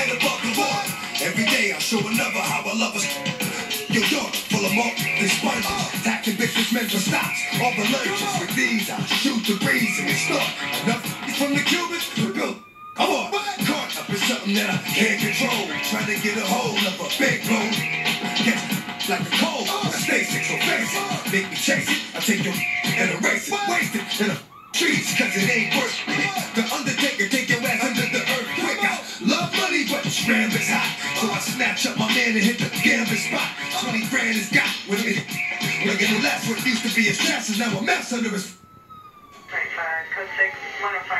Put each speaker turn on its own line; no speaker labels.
head above the water. Every day I show another how I love us. Yo, yo, full of more than sponges. Attacking bitches men for stops. All the lunches with these, I shoot the breeze and extort. Enough from the Cubans to build. Come on, caught up in something that I can't control. Trying to get a hold of a big road. Yes, like a cold, I stay sick, so face it. Make me chase it, I take your and erase it. Waste it in the trees, cause it ain't worth the scram is hot. So I snatch up my man and hit the gambling spot. 20 grand is got with it. Look at the last what used to be a stress is now a mess under his
25, code 6, 105 North Avenue 52.